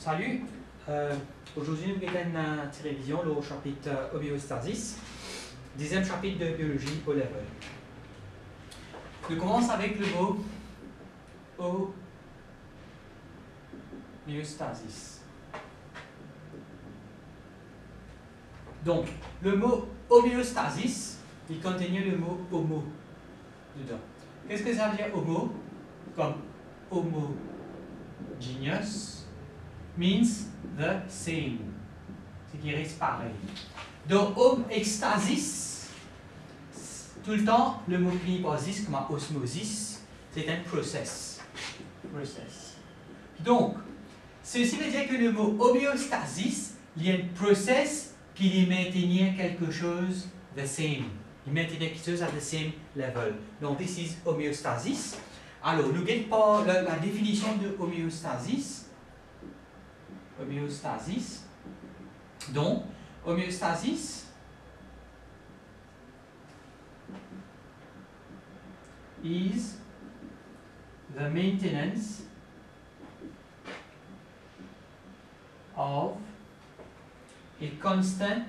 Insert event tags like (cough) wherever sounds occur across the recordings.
Salut, euh, aujourd'hui nous avons une télévision le chapitre euh, homéostasis, dixième chapitre de biologie level. Je commence avec le mot homéostasis. Donc, le mot homéostasis, il contenait le mot homo dedans. Qu'est-ce que ça veut dire homo? Comme homogeneous means the same. C'est qui reste pareil. Donc, homéostasis, tout le temps, le mot cliniposis comme osmosis, c'est un process. process. Donc, ceci veut dire que le mot homéostasis, il y a un process qui maintient quelque chose the same. Il maintient quelque chose à the same level. Donc, this is homéostasis. Alors, nous avons la, la définition de homéostasis. Homéostasis. Donc, homéostasis is the maintenance of a constant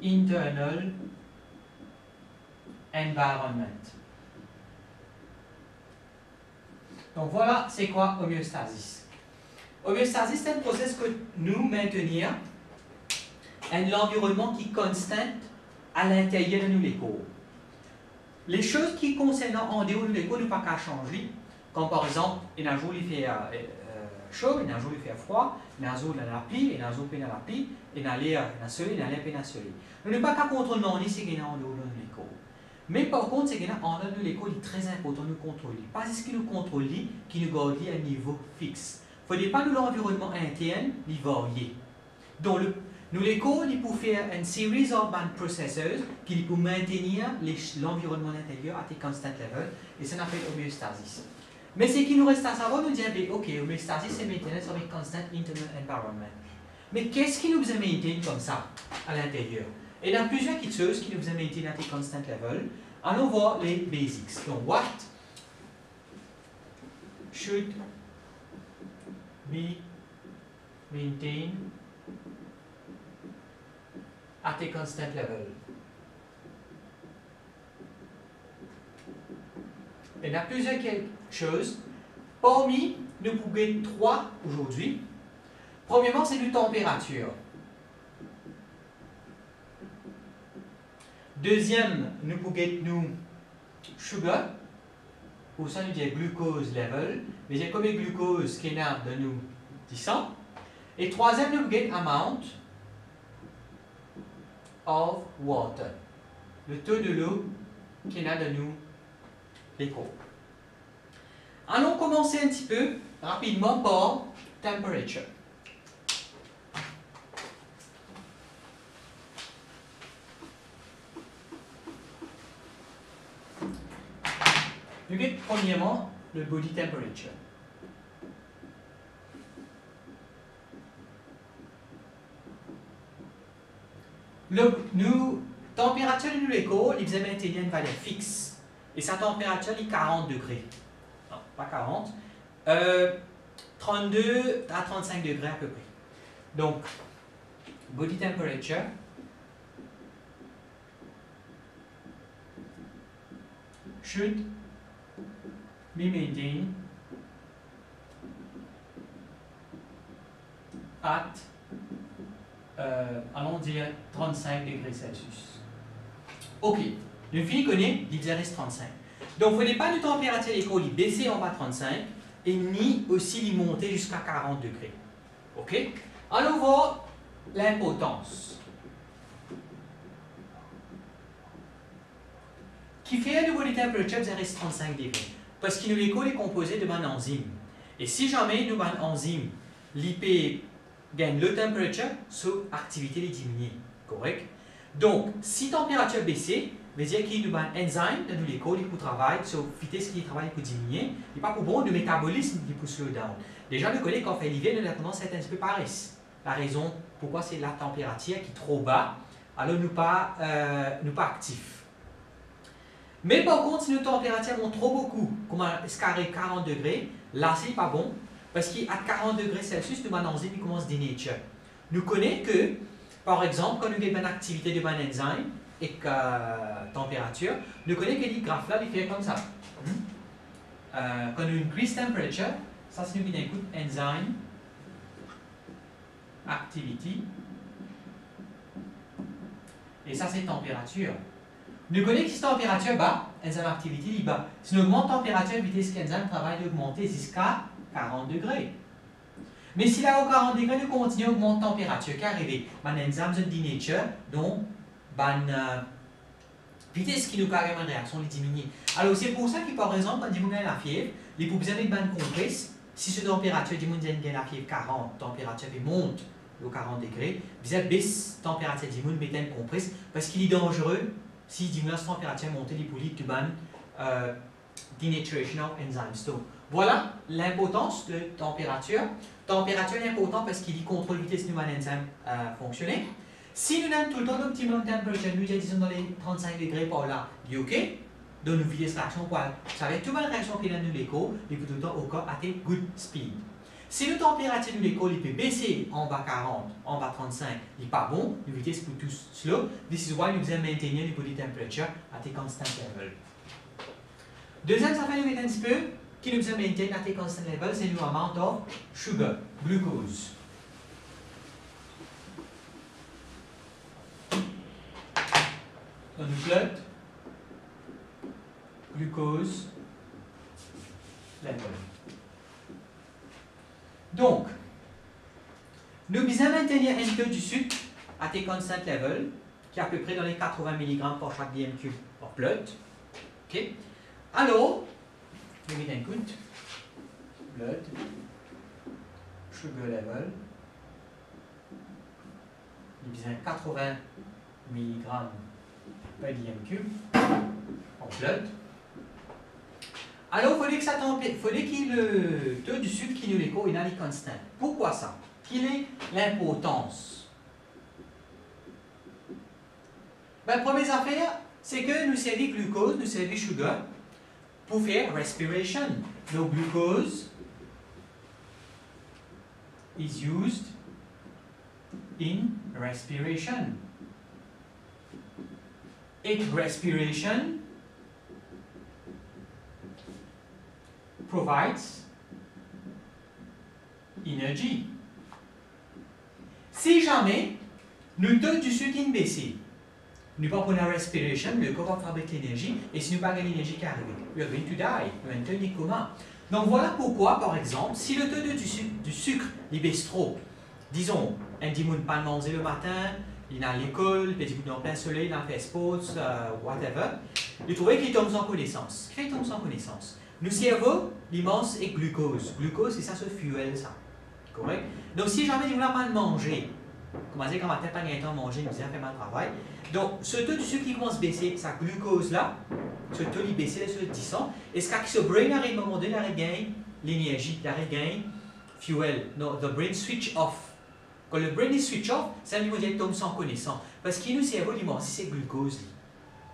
internal environment. Donc voilà, c'est quoi homéostasis? Homéostasis, c'est un processus que nous maintenir un environnement qui est constant à l'intérieur de nous les. Les choses qui concernent en dehors de l'école ne pas qu'à changer, comme par exemple, un jour il fait euh, euh, chaud, un jour il fait froid, un jour il a la pluie, un jour il a la pluie, il a l'air, il a soleil, il a l'air, il a soleil. Nous ne pas qu'à contrôler ce qui est en dehors de l'école. Mais par contre, ce qui est en dehors de l'école est très important de contrôler. Pas ce qui nous contrôle, qui nous garde à un niveau fixe. Faut pas nous l'environnement interne, il varier. Donc, le, nous l'école, il pour faire une série de processors qui pour maintenir l'environnement intérieur à des constant level, et ça s'appelle homéostasis. Mais ce qui nous reste à savoir, nous dire, ok, homéostasis, c'est maintenance avec constant internal environment. Mais qu'est-ce qui nous a maintenu comme ça, à l'intérieur? Et il y a plusieurs choses qui nous a maintenu à des constant level. Allons voir les basics. Donc, what should be maintained at a constant level. Il y a plusieurs choses. Parmi, nous pouvons trois aujourd'hui. Premièrement, c'est la température. Deuxième, nous pouvons nous sugar, ça nous dit glucose level, mais a combien de glucose qui est de nous 10 Et troisième, nous pouvons amount of water, le taux de l'eau qui est de nous l'écho. Allons commencer un petit peu rapidement par temperature. Premièrement le body temperature. Le, nous, température de l'écho, l'examen il une valeur fixe. Et sa température est 40 degrés. Non, pas 40. 32 euh, à 35 degrés à peu près. Donc, body temperature. should maintained at euh, allons dire 35 degrés Celsius. Ok, le fini connaît l'XRS 35. Donc, vous n'avez pas de température l'école baisser en bas de 35 et ni aussi monter jusqu'à 40 degrés. Ok? Allons voir l'importance. Qui fait le body temperature XRS 35 degrés? Parce que l'école est composé de une enzyme. Et si jamais nous avons une enzyme, l'IP gagne le temperature, son activité est diminuée. Correct? Donc, si température baissée, veut dire qu'il y a un enzyme dans qui travaille sur la vitesse qui travaille pour diminuer, et pas pour bon le métabolisme qui peut slow down. Déjà, le collègue, quand fait l'hiver, nous tendance à être un peu paresse. La raison pourquoi c'est la température qui est trop bas, alors nous pas, euh, nous pas actifs. Mais par contre, si la température monte trop beaucoup, comme un carré 40 degrés, là c'est pas bon, Parce qu'à 40 degrés Celsius, nous il commence nature. Nous connaissons que, par exemple, quand nous avons une activité de un enzyme et que euh, température, nous connaissons que les graphes là, il fait comme ça. Hmm? Euh, quand nous increase temperature, ça c'est nous écoute enzyme activity et ça c'est température. Si température bas, enzyme activity est bas. Si nous augmentons température, vitesse qu'enzyme travaille d'augmenter jusqu'à 40 degrés. Mais si là, au 40 degrés, nous continuons à augmenter la température, qu'est arrivé Mon enzyme de nature, donc, ban, euh, vitesse qui nous carrément réaction les diminue. Alors, c'est pour ça que, par exemple, quand vous avez la fièvre, les besoin de ban compresse, si cette température, vous avez la fièvre 40, température monte au 40 degrés, vous avez baisse température monde, mettez une compresse, parce qu'il est dangereux si la température monte, les poulies du ban, euh, denaturation of enzymes. Voilà l'importance de température. Température est important parce qu'il contrôle la vitesse de l'enzyme euh, fonctionner. Si nous avons tout le temps l'optimum temperature, nous disons dans les 35 degrés par là, il OK. Donc nous vitesse réaction Ça va être toute la réaction qui est dans l'écho, et tout le temps au cas à good speed. Si la température de l'écho peut baisser en bas 40, en bas 35, il n'est pas bon, la vitesse peut tout slow. This is why nous devons maintenir le body temperature à des constant level. Deuxième, ça fait un petit peu qui nous a maintain at a constant level, c'est le amount of sugar, glucose. Donc nous plot glucose level. Donc, nous besoin maintenir un taux du sucre à tes constant level, qui est à peu près dans les 80 mg pour chaque cube par plot. OK? Alors, Give it input, blood, sugar level, il besoin 80 mg par cube en blood. Alors, il fallait que ça fallait qu'il le taux du sucre qui nous est constant. Pourquoi ça? Quelle est l'importance ben, Première affaire, c'est que nous servons glucose, nous servons sugar, pour faire respiration. The glucose is used in respiration. Et respiration provides energy. Si jamais nous taux du sucre baissé, nous pas prendre la respiration, le corps va fabriquer l'énergie, et si nous pas l'énergie qui arrive, we are going to die, nous allons tenir comment. Donc voilà pourquoi, par exemple, si le taux de, du, sucre, il baisse trop, disons, un dimanche pas manger le matin, il est à l'école, il est en plein soleil, il a fait sport, uh, whatever, il trouvait qu'il tombe sans connaissance. Qu'il tombe sans connaissance. Le cerveau, l'immense est glucose. Glucose, c'est ça, ce fuel, ça. Correct? Donc si jamais il voulait pas manger, commencer quand matin, pas temps manger, il me disait, fait mal travail, donc, ce taux de sucre qui commence à baisser, sa glucose-là, ce taux il baisse, ce 10 et ce que ce brain arrive à un moment donné, il regagne l'énergie, il regagne fuel. Non, the brain switch off. Quand le brain est switch off, c'est un niveau de tombe sans connaissance. Parce qu'il nous cerveau, si c'est glucose.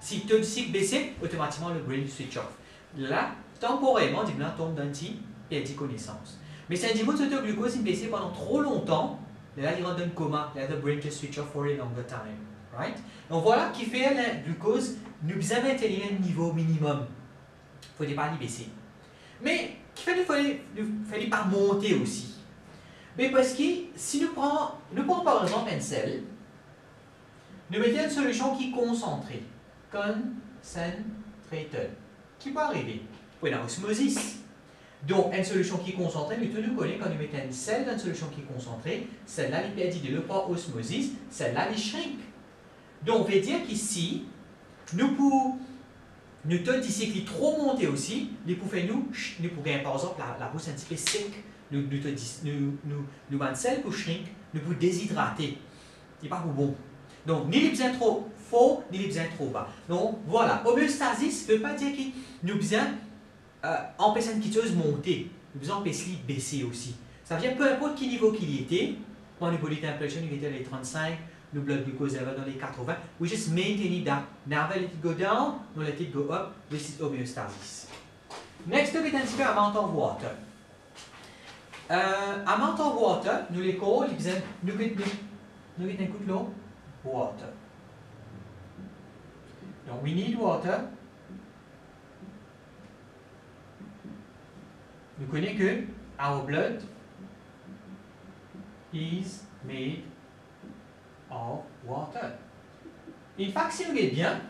Si le taux de sucre baisse, automatiquement le brain switch off. Là, temporairement, il tombe d'un petit, connaissance. Mais c'est un niveau de glucose il baisse pendant trop longtemps, là, il rentre dans le coma, là, the brain just switch off for a longer time. Right? Donc voilà qui fait la glucose, nous besoin maintenir un niveau minimum. Il ne faut pas baisser. Mais qui fait ne fallait pas monter aussi. Mais parce que si nous prenons, nous prenons par exemple un sel, nous mettons une solution qui est concentrée. Concentrated. Qui peut arriver Pour une osmosis. Donc, une solution qui est concentrée, nous nous connaissons quand nous mettons un sel dans une solution qui est concentrée, celle-là, elle perd de pas osmosis, celle-là, elle shrink. Donc, on veut dire qu'ici, nous pouvons, nous te ici qui est trop monté aussi, nous pouvons nous, nous pouvons par exemple la, la rousse un petit peu sec, nous nous nous nous nous sel pour shrink, nous pouvons déshydrater. C'est pas bon. Donc, ni les besoins trop faux, ni les besoins trop bas. Donc, voilà. Homéostasis ne veut pas dire que nous besoin euh, empêcher une quitteuse monter. Nous besoin empêcher baisser aussi. Ça vient peu importe quel niveau qu'il était. Moi, le body temperature, il était les 35, le blood glucose level dans les 80. We just maintain that. Never let it go down, no let it go up. This is homeostasis. Next up is un petit peu amount of water. uh, amount of water, nous les call, ils disent, nous get, nous get un coup de l'eau, water. Donc, we need water. Nous connaissons que our blood is made of water. In fact, si vous regardez bien,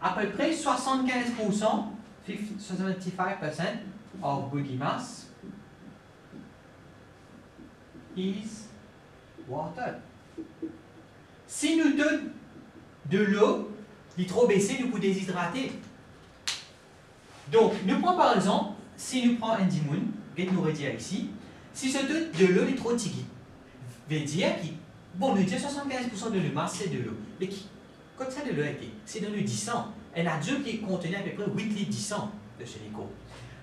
à peu près 75%, 75% of body mass is water. Si nous donnons de l'eau, il est trop baissé, nous pouvons déshydrater. Donc, nous prenons par exemple, si nous prenons un dimoun, que nous dire ici, si ce de l'eau est trop tigui, veut dire que, bon, nous disons 75% de c'est de l'eau. Mais quand ça de l'eau été, c'est dans le 10 Un adulte qui contenait à peu près 8 litres 10 de ce.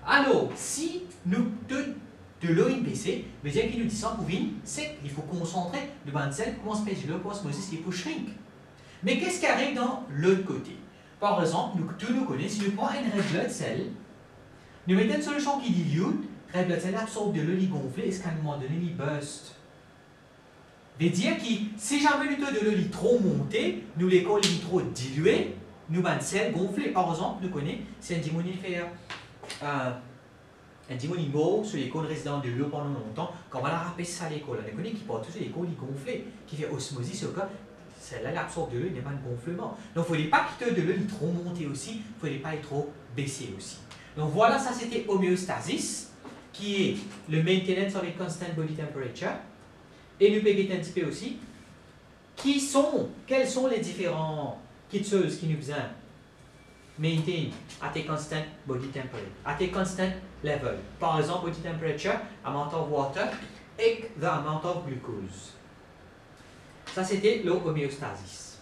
Alors, si nous donnons de l'eau baissée, veut dire qu'il nous dit pour c'est qu'il faut concentrer le bain de sel, comment se de l'eau pour osmosis, il faut shrink. Mais qu'est-ce qui arrive dans l'autre côté? Par exemple, nous, tous nous connaissons, si nous prenons une red blood cell, nous mettons une solution qui dilute, red blood cell absorbe de gonfle, et ce qu'à un moment donné, il burst. veut dire que si jamais le taux de l'eau est trop monté, nous l'école est trop dilué, nous bain de sel gonflé. Par exemple, nous connaissons, c'est un dimonifère. Euh, un dimonimo sur l'école résident de l'eau pendant longtemps, quand on va la rappeler ça à l'école, on connaît qui porte toujours l'école, il gonflé, qui fait osmosis au cas, celle-là, l'absorbe de n'y a pas de gonflement. Donc, il ne faut pas que de est trop monté aussi, il ne faut pas être trop baissé aussi. Donc, voilà, ça c'était homéostasis, qui est le maintenance of a constant body temperature. Et un petit peu aussi, qui sont, quelles sont les différents choses qui nous besoin maintain at a constant body temperature, at a constant level. Par exemple, body temperature, amount of water, et the amount of glucose. Ça, c'était l'homéostasis.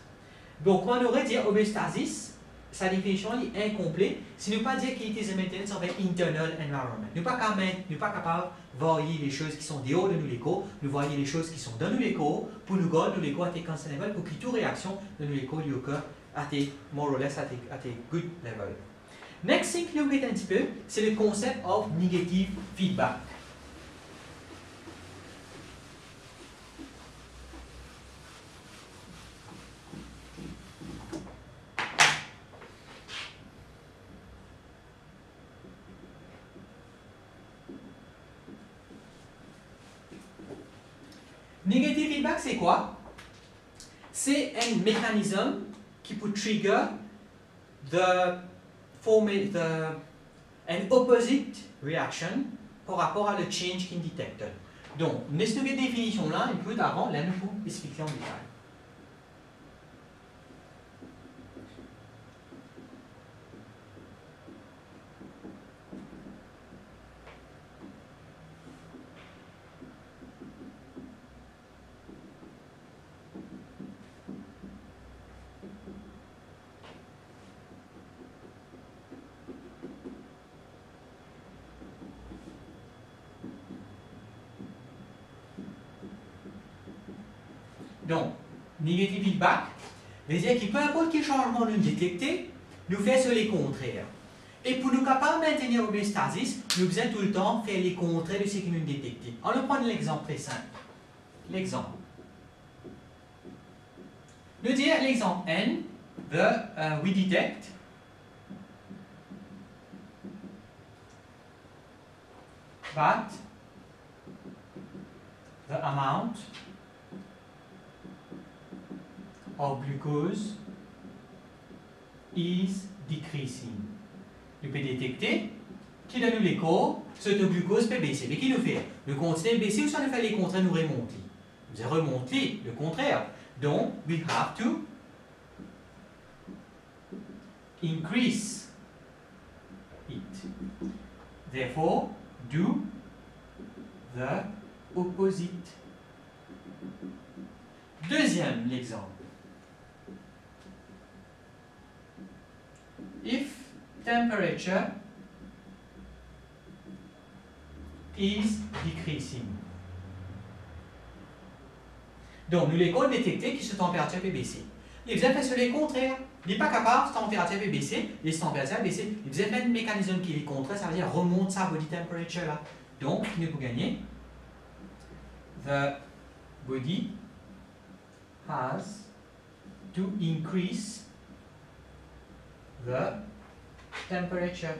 Donc, on aurait dit homéostasis, sa définition est incomplète si nous pas dire qu'il est maintenance an internal environment. Nous pas capable, pas capable de voir les choses qui sont dehors de nous l'écho, nous voyons les choses qui sont dans nous l'écho, pour nous garder nous l'écho à des constant level, pour que toute réaction de nous l'écho lui occure à des more or less à des, à des good level. Next thing que nous un petit peu, c'est le concept of negative feedback. Negative feedback, c'est quoi? C'est un mécanisme qui peut trigger the, the, an opposite reaction par rapport à le change qui detected. Donc, cette définition-là, un peu d'avant, là, nous pouvons expliquer en détail. Donc, negative feedback veut dire que peu importe quel changement nous détectons, nous faisons les contraires. Et pour nous capables de maintenir l'homéostasis, nous devons tout le temps faire les contraires de ce que nous détectons. On va prendre l'exemple très simple. L'exemple. Nous dire l'exemple N, the, uh, we detect that the amount of glucose is decreasing. Nous pouvons détecter qui donne l'écho, ce taux de glucose peut baisser. Mais qui nous fait? Le continue baisser ou ça nous fait les contraires nous remonter Nous remonter le contraire. Donc, we have to increase it. Therefore, do the opposite. Deuxième exemple. If temperature is decreasing. Donc, nous les détecter que cette température peut baisser. Les fait sur les contraires. Il n'est pas capable, cette température peut baisser, les températures baisser. Il faisait un mécanisme qui est contraire, ça veut dire remonte sa body temperature là. Donc, nous pouvons gagner the body has to increase the temperature.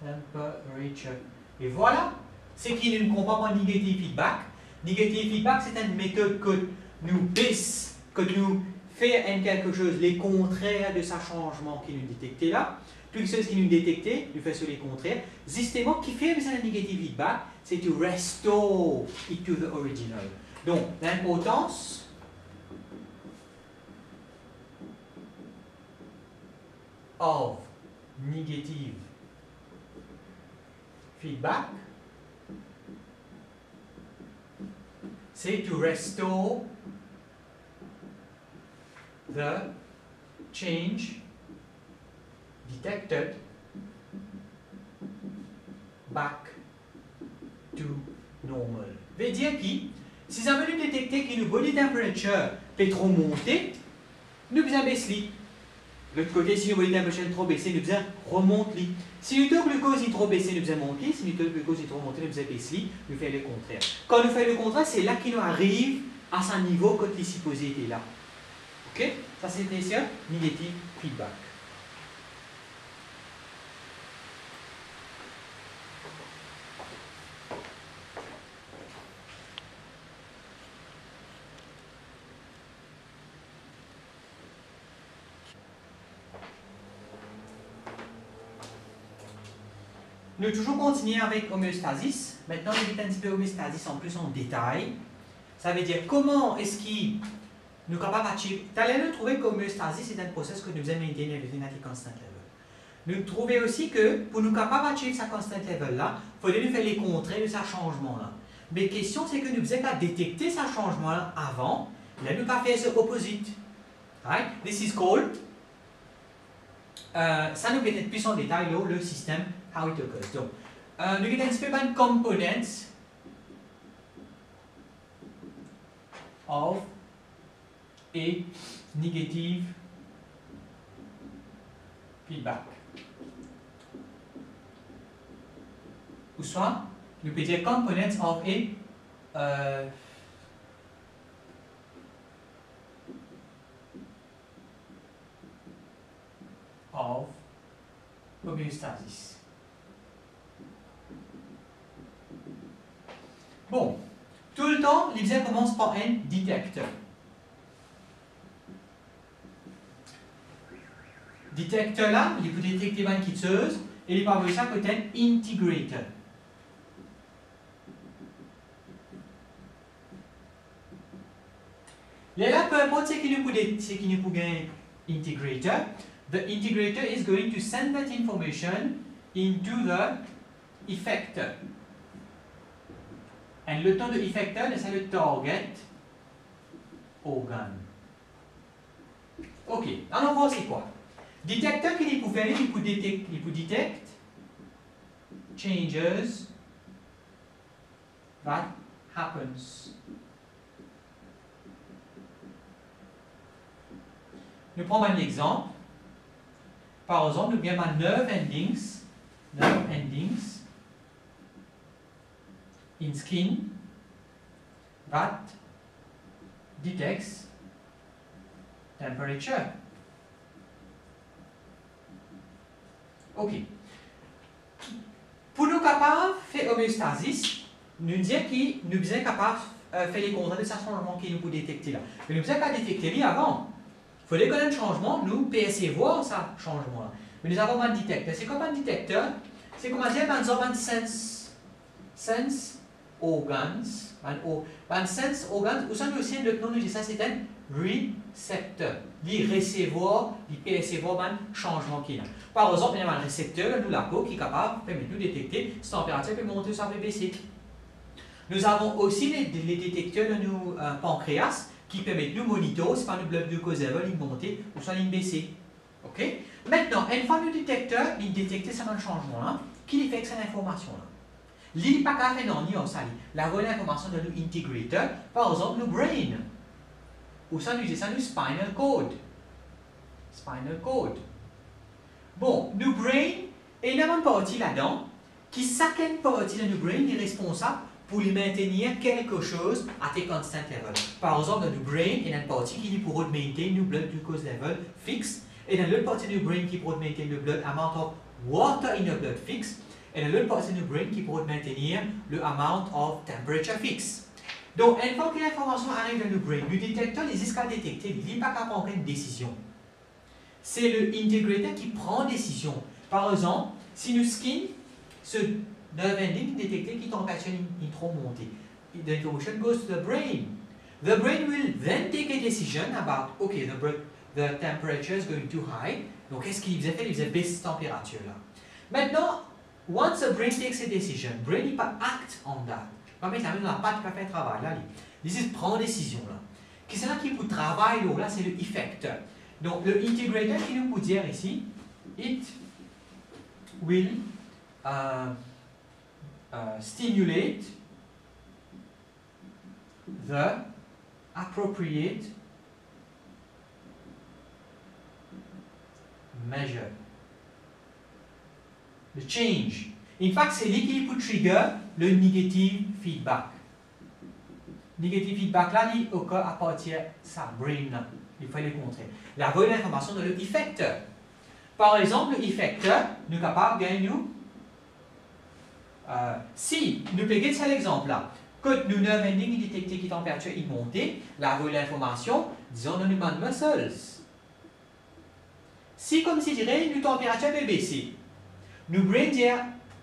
Temperature. Et voilà, c'est qui ne comprend pas negative feedback. Negative feedback, c'est une méthode que nous baisse, que nous fait quelque chose, les contraires de sa changement qui nous détectait là. Toutes choses qui nous détectait, nous fait sur les contraires. Justement, qui fait de negative feedback, c'est to restore it to the original. Donc, l'importance of negative feedback, c'est to restore the change detected back to normal. Veut dire que si ça veut détecter que le body temperature fait trop monter, nous besoin baisser. L'autre côté, si le body temperature est trop baissé, nous besoin remonter. Si le taux glucose est trop baissé, nous besoin monter. Si le taux glucose est trop monté, nous besoin baisser. Nous faisons le contraire. Quand nous faisons le contraire, c'est là qu'il nous arrive à ce niveau quand il supposé était là. Ok? Ça, c'était ça, negative feedback. Nous toujours continuer avec homéostasis. Maintenant, je vais un petit peu homéostasis en plus en détail. Ça veut dire comment est-ce qu'il nous sommes capables de nous trouver que l'homéostasis c'est un processus que nous aimons maintenir à la constant level. Nous trouvons aussi que pour nous capables de ce constant level là, il faudrait nous faire les contrées de ce changement là. Mais la question c'est que nous faisons qu'à détecter ce changement là avant, là nous pas fait ce opposite. Right? This is called euh, ça nous peut-être plus en détail le système how it occurs. Donc, uh, avons un components of a negative feedback. Ou soit, nous pouvons dire components of a uh, of homeostasis. Bon, tout le temps, l'examen commence par un détecteur. Détecteur là, il peut détecter une quitteuse et il peut ça peut être integrator. Et là, peu importe ce qui nous peut, ce qui nous peut integrator, the integrator is going to send that information into the effector. Et le temps de effector, c'est le target organ. Ok, alors voici quoi. Détecteur qu'il peut faire, il peut détecter, il peut detect changes that happens. Nous prenons un exemple. Par exemple, nous avons 9 endings, 9 endings in skin that detects temperature. Ok. Pour nous capables de faire homéostasis, nous disons que nous sommes capables de faire les contrôles de ce changement qui nous peut détecter là. Mais nous ne pouvons pas détecter avant. Il faut ait un changement, nous, PSC voir ce changement. Mais nous avons un détecteur. C'est comme un détecteur, c'est comme un sense, sense organs, un sense organs, ça aussi le nom de ça c'est un récepteur. Il recevoir, recevoir un changement qui a. Par exemple, il y a un récepteur, nous la peau qui est capable de nous détecter si la température peut monter ou ça peut baisser. Nous avons aussi les, les détecteurs de nos euh, pancréas qui permettent de nous monitorer si le blood glucose level il monter ou soit il baisser. Ok? Maintenant, une fois le détecteur, il détecte ce changement là, qui fait cette information là. Li pa ka non ni sali. La relè information de nous integrator, par exemple, le brain. Ou ça nous dit ça nous spinal cord. Spinal cord. Bon, nous brain, et il y a une partie là-dedans qui chacune partie de notre brain est responsable pour lui maintenir quelque chose à tes constant level. Par exemple, dans notre brain, il y a une partie qui pour maintenir le blood glucose level fixe, et dans l'autre partie du brain qui pour maintenir le blood amount of water in the blood fixe, et l'autre partie du brain qui pour maintenir le amount of temperature fixe. Donc, une fois que l'information arrive dans le brain, le détecteur, les escales détectées, il n'est pas de prendre une décision. C'est le integrator qui prend décision. Par exemple, si nous skin, ce nerve ending détecté qui température est trop montée. The information goes to the brain. The brain will then take a decision about, okay, the, the temperature is going too high. Donc, qu'est-ce qu'il faisait faire? Il faisait baisser cette température-là. Maintenant, once the brain takes a decision, brain pas act on that. Pas mettre la main dans la pâte, pas faire un travail là. Il dit, prend décision là. Qu'est-ce qui pour travail là, c'est le effecteur. Donc, le integrator qui nous peut dire ici, it will uh, uh, stimulate the appropriate measure. The change. In fact, c'est lui qui peut trigger le negative feedback. Negative feedback là, il occur à sa brain. Il faut le contrer. La vraie information de l'effecteur. Par exemple, l'effecteur, nous sommes capables de gagner euh, si nous prenons cet exemple-là, que nous avons une détecté qui température est montée, la vraie information, disons, dans nos muscles. Si, comme si dirait, nous température peut nous brain dire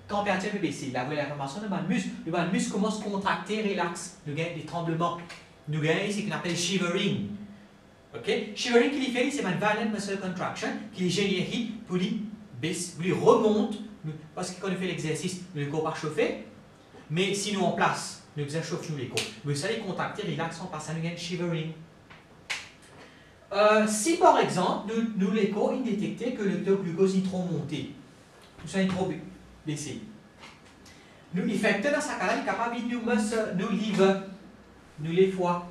température peut baisser, la vraie information de nos muscles, nos muscles commencent à contracter, relax, nous gagnons des tremblements, nous gagnons ce qu'on appelle shivering. Okay? Shivering qui fait, c'est une violent muscle contraction qui génère pour lui pour lui remonte, parce que quand on fait l'exercice, le corps pas chauffé, mais si nous en place, nous chauffons les corps. Mais ça les contracter, relaxant par ça, nous gagnons shivering. Euh, si par exemple, nous, nous l'écho, il détectait que le taux de glucose est trop monté, ou ça est trop baissé. Nous, l'effecteur dans il est capable de nous, nous liver, nous les foies.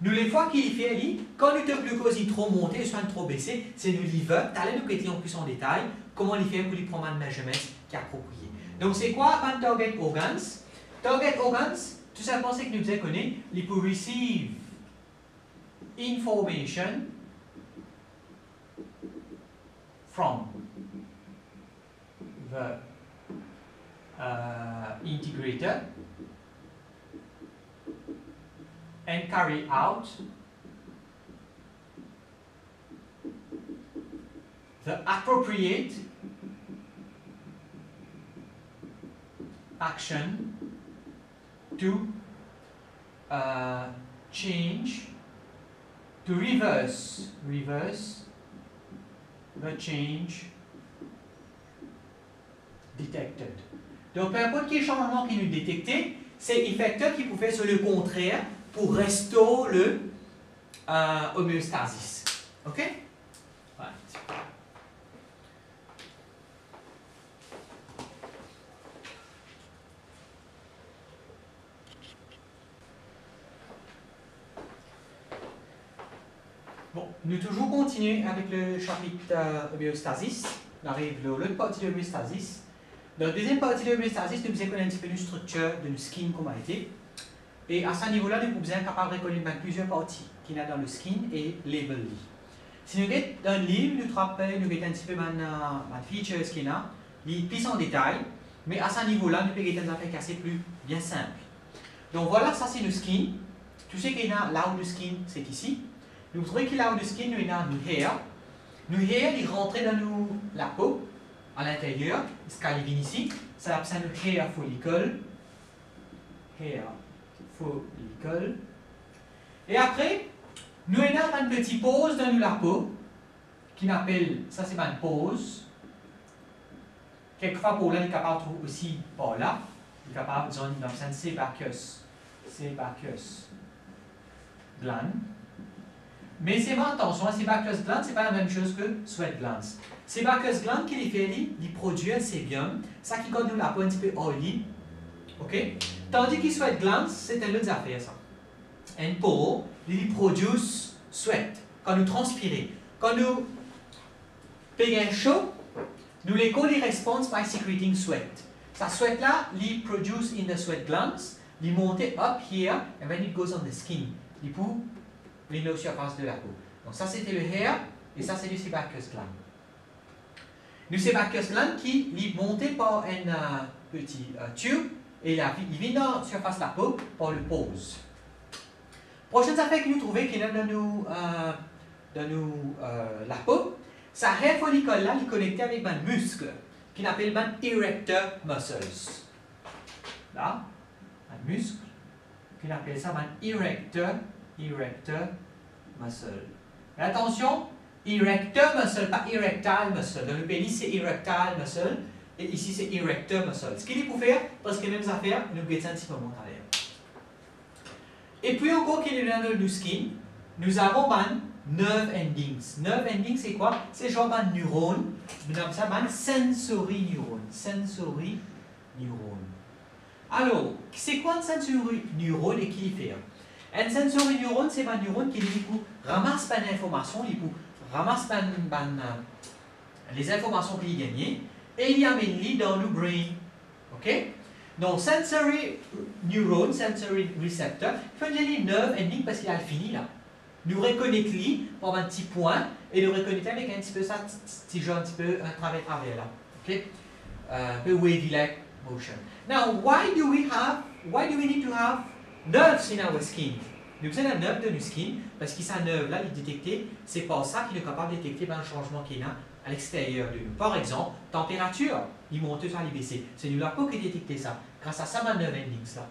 Nous, les fois qu'il fait, quand le taux de glucose est trop monté, soit trop baissé, c'est nous liver, t'allais nous péter en plus en détail, comment il fait pour lui prendre un measurement qui est approprié. Donc, c'est quoi un target organs? Target organs, tout simplement, c'est que nous devons connaître, il peut receive information from the uh, integrator and carry out the appropriate action to uh, change, to reverse, reverse the change detected. Donc, peu importe quel changement qui nous détecté, c'est l'effecteur qui pouvait faire le contraire pour restaurer le euh. OK? Right. Bon, nous toujours continuer avec le chapitre euh, homéostasis. On arrive à l'autre partie de l'homéostasis. Dans la deuxième partie de l'homéostasis, nous allons un petit peu une structure de notre skin comme a été. Et à ce niveau-là, nous sommes capables de reconnaître plusieurs parties qu'il y a dans le skin et label. Si nous regardons dans le livre, nous rappelons, nous regardons un petit peu les features qu'il y a, les plus en détail, mais à ce niveau-là, nous pouvons des affaires assez plus bien simples. Donc voilà, ça c'est le skin. Tout ce qu'il y a là où le skin, c'est ici. Nous trouvons qu'il là où le skin, nous avons le hair. Le hair, il rentre dans la peau, à l'intérieur. Ce qu'il vient ici, ça s'appelle le hair follicle. Hair follicule. Et après, nous avons une petite pause dans la peau, qui appelle, ça c'est une pause. Quelquefois, pour là, il est capable de trouver aussi par là. Il est capable de dire dans le sebacus, sebacus gland. Mais c'est pas attention, sebacus gland, c'est pas la même chose que sweat glands. Sebacus gland, qui est fait, il produit un sébium, ça qui donne la peau un petit peu oily, OK? Tandis qu'il sweat glands, c'est une autre affaire, ça. Un peau, il produit sweat. Quand nous transpirons, quand nous payons chaud, nous les les response by secreting sweat. Sa sweat là, il produce in the sweat glands, il monte up here, and then it goes on the skin. Il peut venir surface de la peau. Donc ça c'était le hair, et ça c'est le sebaceous gland. Le sebaceous gland qui est monté par un euh, petit euh, tube, et là, il vient dans la surface de la peau par le pose. Prochaine affaire que nous trouvons qui est dans, nous, euh, dans nous, euh, la peau, sa hair follicule là, il est connecté avec un muscle qu'on appelle un erector muscles. Là, un muscle qu'on appelle ça un erector, erector muscle. Attention, erector muscle, pas erectile muscle. Dans le pénis, c'est erectile muscle. Et ici, c'est erector muscle. Ce qu'il est pour faire, parce que même affaire, nous guettons un petit peu à l'air. Et puis encore qu'il est dans le skin, nous avons un nerve endings. Nerve endings, c'est quoi? C'est genre un neurone. Nous appelons ça un sensory neurone. Sensory neurone. Alors, c'est quoi un sensory neurone et qui fait? Un sensory neurone, c'est un neurone qui ramasse pas d'informations, il ramasse pas les informations qu'il a gagnées et il amène dans le brain. OK? Donc, sensory neuron, sensory receptor, il faut dire nerve ending parce qu'il a fini là. Nous reconnaître par un petit point et nous reconnaître avec un petit peu ça, petit genre un petit peu un travers là. OK? Un peu wavy like motion. Now, why do we have, why do we need to have nerves in our skin? Nous avons un nerve de notre skin parce que sa nerve là, il détecter, c'est pas ça qu'il est capable de détecter un changement qu'il a à l'extérieur de nous. Par exemple, température, il monte sur l'IBC. C'est nous la peau qui détecte ça, grâce à sa manœuvre endings là.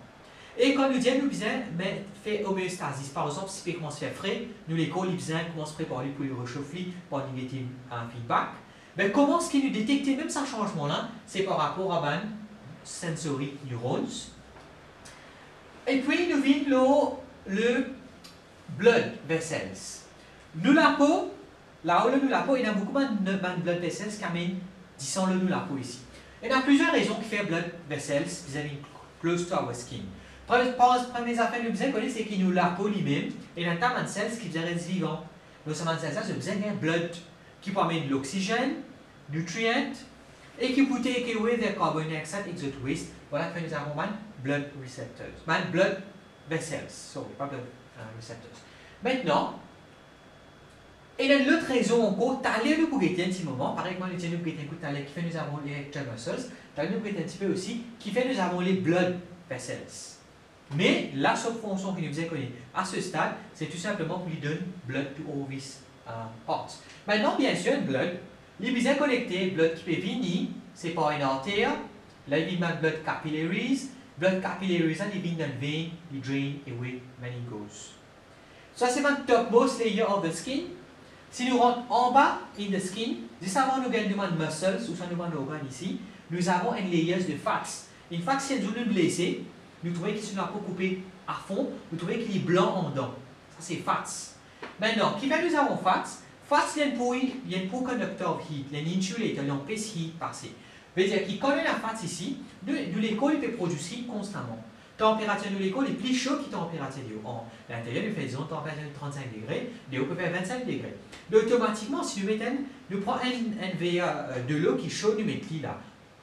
Et quand nous disons, nous besoin mais fait homéostasis. Par exemple, si on commence à faire frais, nous les cols, ils commencent à préparer pour le réchauffer, pour négatif un feedback. Mais comment est-ce qu'il nous détecte même ce changement-là C'est par rapport à un sensory neurons. Et puis, nous vient le, blood vessels. Nous la peau, Là où le nous la peau, il y a beaucoup de blood vessels amènent, disons le nous la peau ici. Il y a plusieurs raisons qui font blood vessels vis-à-vis close to our skin. Première affaire, nous besoin c'est qu'il nous la peau lui-même, et il y a un de cells qui viennent vivants. Nous sommes cells, c'est besoin d'un blood qui de l'oxygène, nutriments, et qui peut take away the carbon dioxide exit waste. Voilà que nous avons un blood receptors, un blood vessels, sorry, pas blood uh, receptors. Maintenant, et là, l'autre raison encore, t'allais le bouguetter un petit moment, pareil que moi, le tien nous qui fait nous avons les rectal muscles, nous bouguetter un petit peu aussi, qui fait nous avons les blood vessels. Mais la seule fonction qui nous est connue à ce stade, c'est tout simplement pour lui donner blood to all these uh, parts. Maintenant, bien sûr, blood, il est bien collecté, blood qui peut venir, c'est par une artère, là il vient blood capillaries, blood capillaries, il vient dans le vein, il drain away it goes. Ça, c'est le topmost layer of the skin. Si nous rentrons en bas, in the skin, juste avant nous gagnons de muscles, ou ça nous demande organes ici, nous avons une layer de fats. Une fois si nous blessé, nous trouvons qu'il n'a pas coupé à fond, nous trouvons qu'il est blanc en dedans. Ça, c'est fats. Maintenant, qui fait nous avons fats? Fats, il y a une peau, il y a une peau conducteur heat, il y a une insulator, il y a une heat passer. C'est-à-dire quand on a la fats ici, nous, l'école peut produire constamment température de l'école est plus chaud que la température de l'eau. L'intérieur, nous faisons température de 35 degrés, l'eau peut faire 25 degrés. automatiquement, si nous mettons, nous prenons un, VA euh, de l'eau qui est chaud, nous mettons là.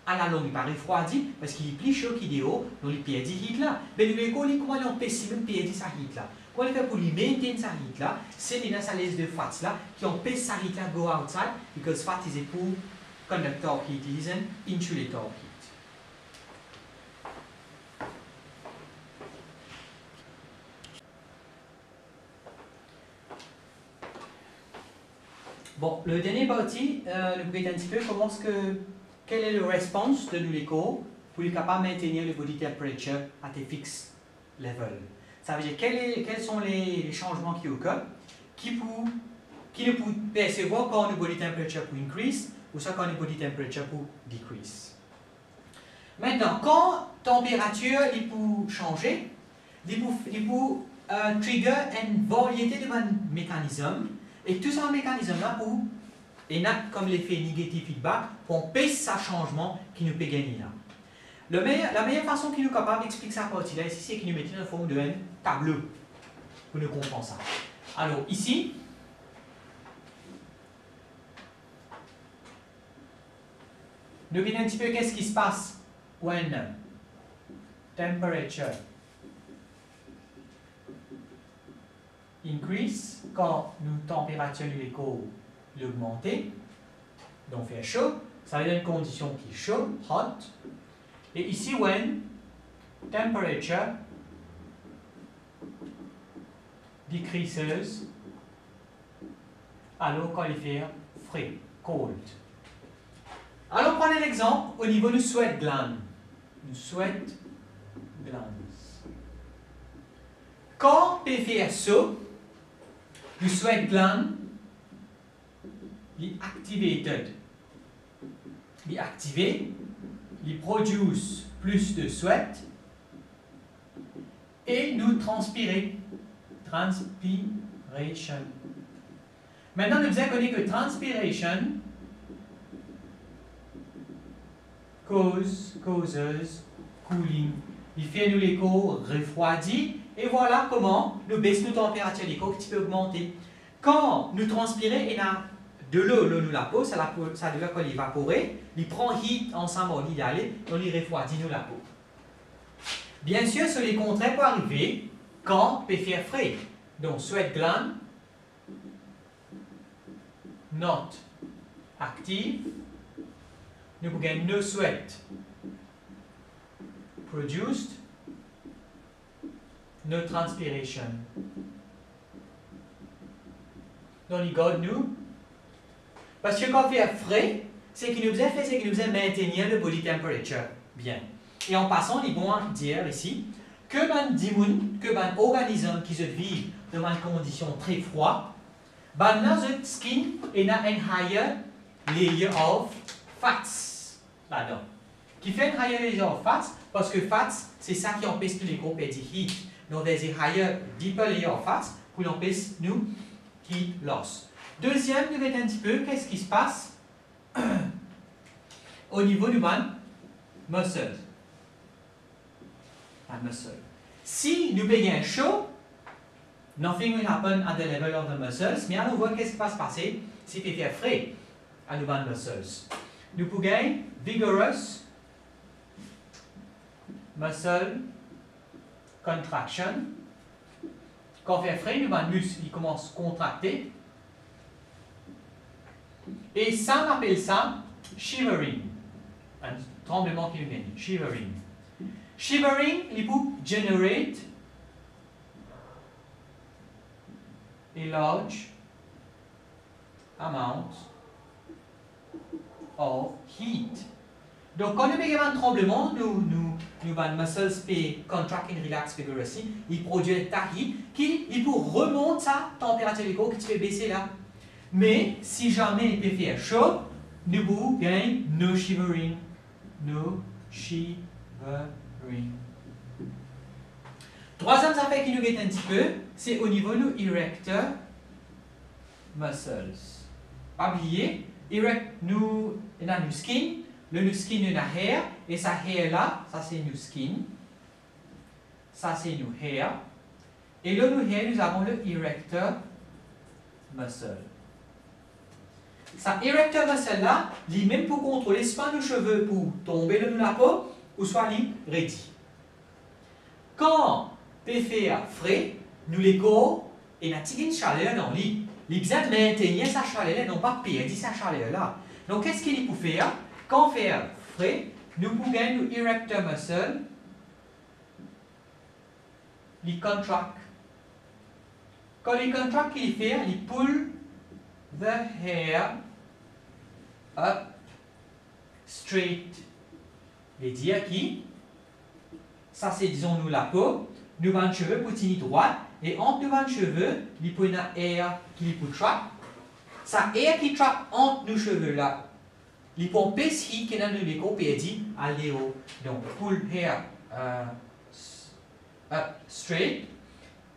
À la longue, il paraît refroidi parce qu'il est plus chaud qu'il est haut, donc il perd heat là. Mais l'école, comment on peut même perdre sa heat là Quoi il fait pour lui maintenir sa heat là C'est dans sa liste de fats là qui empêche sa heat là go outside because fat is a poor conductor heat, is an insulator heat. Bon, le dernier partie, euh, nous un petit peu comment ce que, quelle est le response de l'écho pour être capable de maintenir le body temperature à tes fixes level. Ça veut dire quels sont les, changements qui occurrent, qui, pour, qui ne peut percevoir quand le body temperature peut increase ou soit quand body temperature peut decrease. Maintenant, quand température il peut changer, il peut, il peut euh, trigger une variété de mécanismes et tout ça, un mécanisme-là où, et comme l'effet négatif feedback, on pèse ça changement qui nous peut gagner là. La meilleure façon qui nous capable d'expliquer ça partie-là ici, c'est qu'il nous mettait une forme de un tableau pour nous comprendre ça. Alors, ici, voyons un petit peu qu'est-ce qui se passe when? Temperature. Increase, quand nous température de l'écho l'augmenter, donc faire chaud, ça veut dire une condition qui est chaud, hot. Et ici, when? Temperature decreases, alors quand il fait frais, cold. Alors prenez l'exemple au niveau du sweat gland. Du sweat glands. Quand il fait ça, le sweat gland est activated. Il est activé, il produit plus de sweat et nous transpirer. Transpiration. Maintenant, nous avons connu que transpiration cause, causes cooling. Il fait nous l'écho refroidi et voilà comment nous baissons la température de l'écho qui peut augmenter. Quand nous transpirons, il y a de l'eau dans la peau, ça, la ça devient qu'on évaporer, il prend heat ensemble au lit d'aller, on il refroidit nous la peau. Bien sûr, ce les contraires peuvent arriver quand peut faire frais. Donc, sweat gland, not active, nous pouvons no sweat produced, no transpiration. Donc, il garde nous. Parce que quand on fait frais, c'est qu'il nous a fait, c'est qu'il nous a maintenir le body temperature. Bien. Et en passant, il est bon dire ici que ben dimoun, que ben organisme qui se vit dans une condition très froide, ben notre skin est un higher layer of fats là-dedans. Qui fait un higher of fats parce que fats, c'est ça qui empêche les groupes de. Donc, there's a higher, deeper layer fats pour empêcher nous heat loss. Deuxième, nous un petit peu qu'est-ce qui se passe (clears throat) au niveau du man muscle? Muscle. Si nous payons chaud, nothing will happen at the level of the muscles, mais on voit qu'est-ce qui va se passer si tu fais frais à nos muscles. Nous pouvons vigorous muscle contraction. Quand on fait frais, nos muscles commencent à contracter. Et ça, on appelle ça shivering. Un tremblement qui vient, shivering. Shivering, il peut generate a large amount of heat. Donc, quand nous avons un tremblement, nous, nous, nous muscles peut contract and relax vigorously, il produit un heat qui il peut remonter sa température qui fait baisser là. Mais si jamais il peut faire chaud, nous pouvons gagner no shivering. No shivering. Troisième affaire qui nous guette un petit peu, c'est au niveau de nos erector muscles. Pas oublier, erect, nous, on a nos skin, le nous skin, on a hair, et sa hair là, ça c'est nos skin, ça c'est nos hair, et le nous hair, nous avons le erector muscle. Sa erector muscle là, il même pour contrôler soit nos cheveux pour tomber dans la peau, ou soit il ready. Quand fait frais, nous go et la petite chaleur dans lit. De maintenir sa chaleur, non pas perdre sa chaleur là. Donc qu'est-ce qu'il peut faire? Quand fait frais, nous pouvons nous erector muscle, il contract. Quand il contract, il fait, il pull the hair up straight. Les dire qui? Ça c'est disons nous la peau, nous avons cheveux pour tenir droit, et entre nous avons cheveux, il y a air qui peut trap. Ça air qui trap entre nos cheveux là, il peut empêcher que nous les copédis aller haut. Donc pull hair uh, up straight,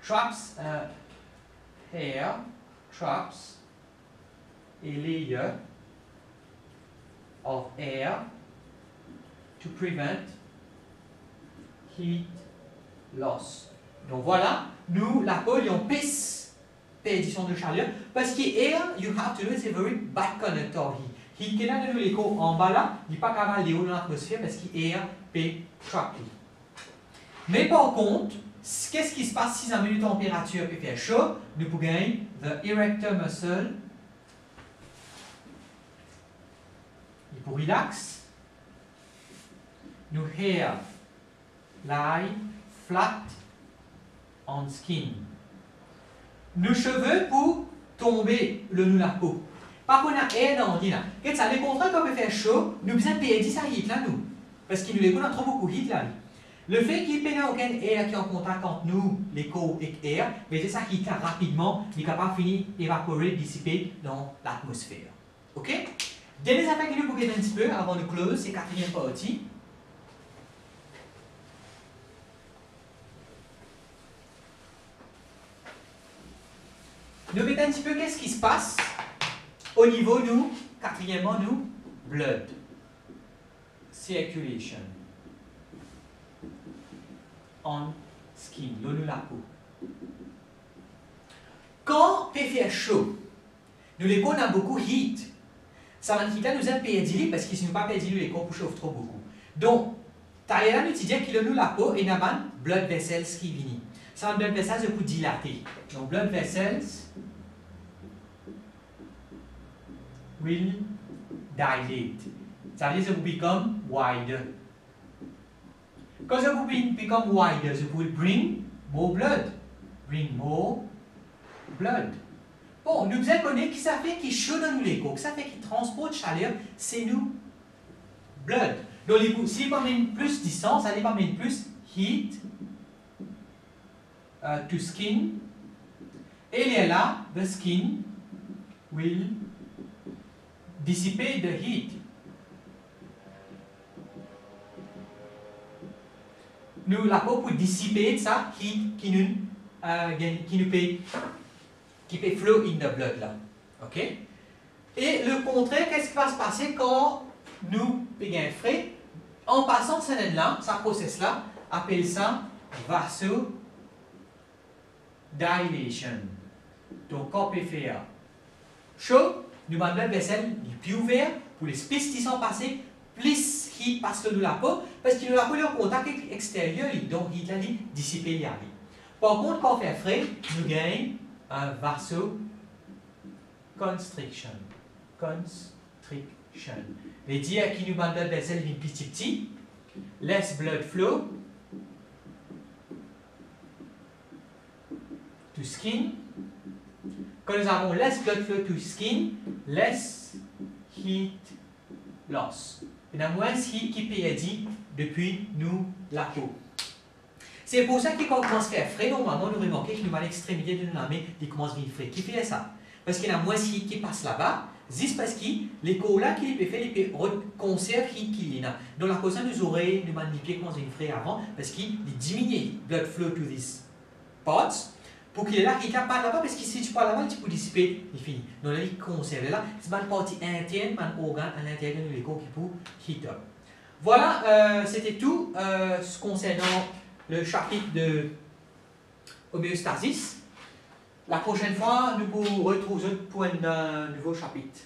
traps uh, hair, traps a layer of air to prevent heat loss. Donc voilà, nous, la peau, on pisse perdition de chaleur, parce que air, you have to know, it's a very bad. Heat qui est là de l'écho en bas là, il n'est pas capable de dans l'atmosphère parce qu'il est trappé. Mais par contre, qu'est-ce qui se passe si la minute température peut faire chaud? Nous pouvons gagner the erector muscle. Il peut relax. Nous hair lie flat on skin. Nos cheveux pour tomber le nous la peau. Par contre, air dans là. Qu'est-ce que ça Les contrats qu'on peut faire chaud, nous besoin payer ça heat là nous. Parce qu'il nous les trop beaucoup heat là. Le fait qu'il n'y ait aucun air qui est en contact entre nous, l'écho et l'air, mais c'est ça qui là rapidement, il est capable de finir évaporer, dissiper dans l'atmosphère. OK? Dernier affaires que nous pouvons un petit peu avant de close, c'est quatrième partie. Nous regardons un petit peu qu'est-ce qui se passe au niveau, nous, quatrièmement, nous, blood, circulation, on skin, l'eau de la peau. Quand il fait chaud, nous les on a beaucoup heat. Ça va nous aime pédiler parce qu'ils ne pas pédiler les corps chauffent trop beaucoup. Donc, là, nous disons qu'il nous la peau et avons blood vessels qui viennent. Va blood vessels de coup dilaté. Donc, blood vessels will dilate. Ça veut dire que vous become wider. Quand vous become wider, vous will bring more blood. Bring more blood. Bon, nous avons connu qui ça fait qui chaud dans l'écho, qui ça fait qui transporte chaleur, c'est nous blood. Donc, va mettre plus de distance, ça va plus heat uh, to skin. Et là, the skin will dissiper the heat. Nous, la peau pour dissiper ça heat qui nous, euh, qui nous peut, qui peut flow in the blood là. OK? Et le contraire, qu'est-ce qui va se passer quand nous payons frais? En passant cette là, ce process là, appelle ça vasodilation. Donc, faire chaud, nous la vaisselle plus ouvert pour les spices qui sont passés, plus heat passe de la peau, parce que la peau en contact extérieur, donc il a dissipé Par contre, quand on fait frais, nous gagnons un vasoconstriction. Constriction. Les dire qui nous demandent la vaisselle petit petit, less blood flow to skin, quand nous avons less blood flow to skin, less heat loss. Il y a moins de heat qui peut dit depuis nous la peau. C'est pour ça que quand commence à faire frais, normalement, nous remarquons que nous à l'extrémité de la main, il commence à venir frais. Qui fait ça? Parce qu'il y a moins heat qui passe là-bas, c'est parce que les là qui peut faire, il peut conserver heat qui est. Donc la cause nous aurait, nous manipuler commence à venir frais avant, parce qu'il diminue blood flow to these parts, pour qu'il est là, il ne pas là-bas, parce que si tu parles là-bas, tu peux dissiper, il finit. Donc, là, il conserve là. C'est une partie interne, un organe à l'intérieur de l'écho qui peut heat up. Voilà, euh, c'était tout euh, concernant le chapitre de homéostasis. La prochaine fois, nous vous retrouverons pour un nouveau chapitre.